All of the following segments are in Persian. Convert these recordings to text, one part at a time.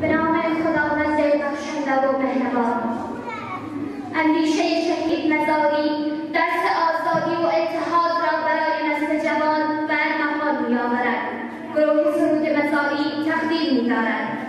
به نام خداوند بخشنده و مهربان. اندیشه شهید مزاری درس آزادی و اتحاد را برای نسل جوان و ارمغان میآورد. گروه سرود مزاری تقدیم میدارد.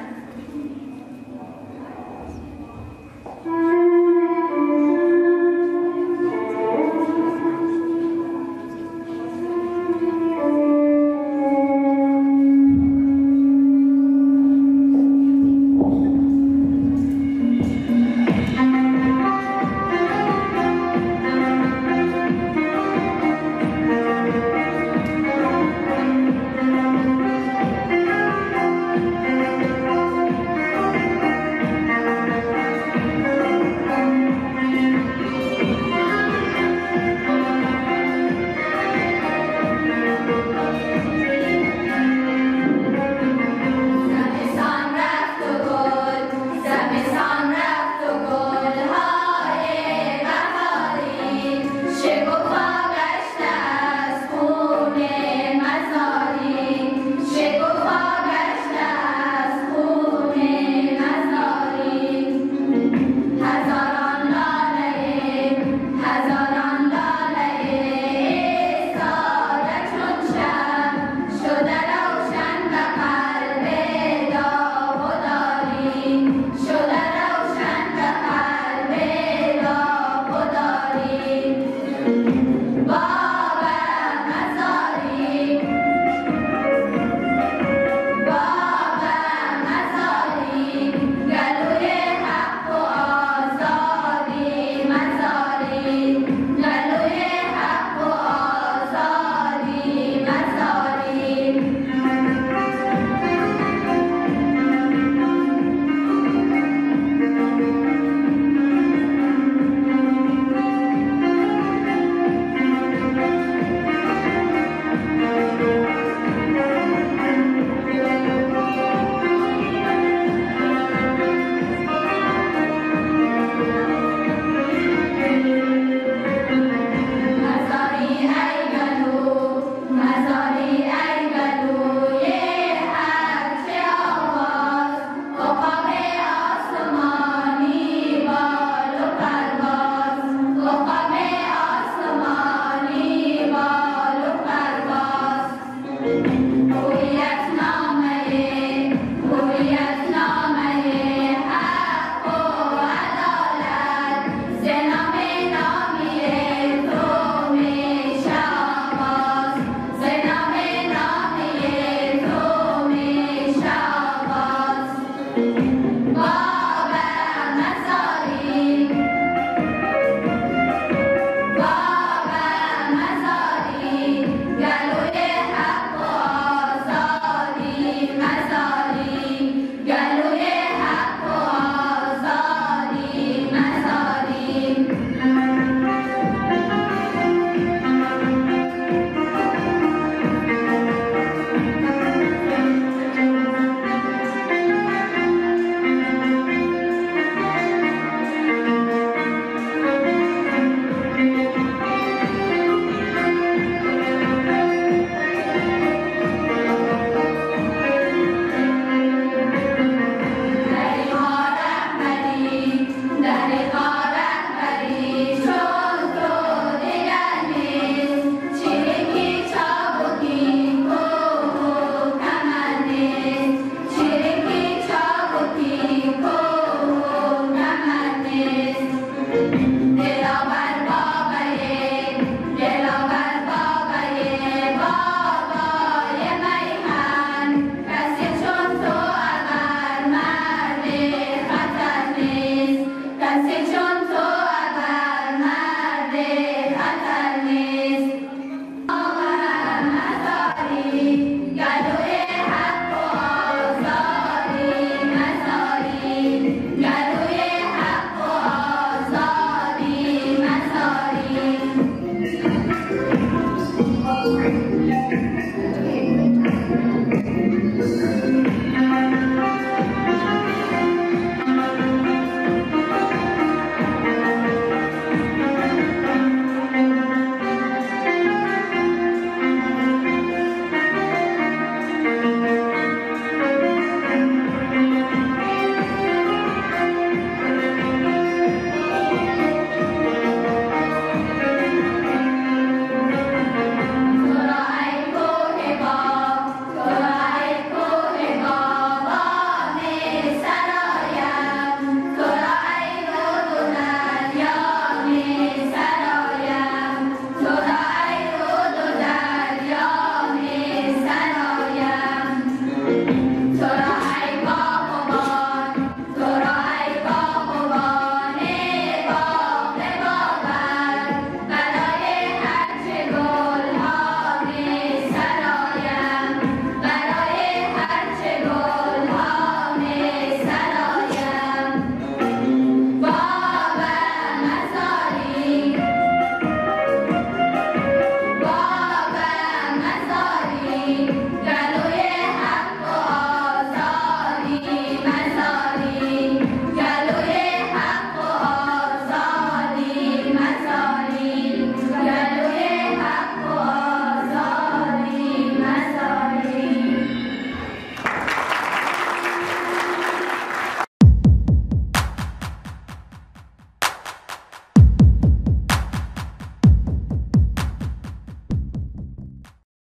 すごい。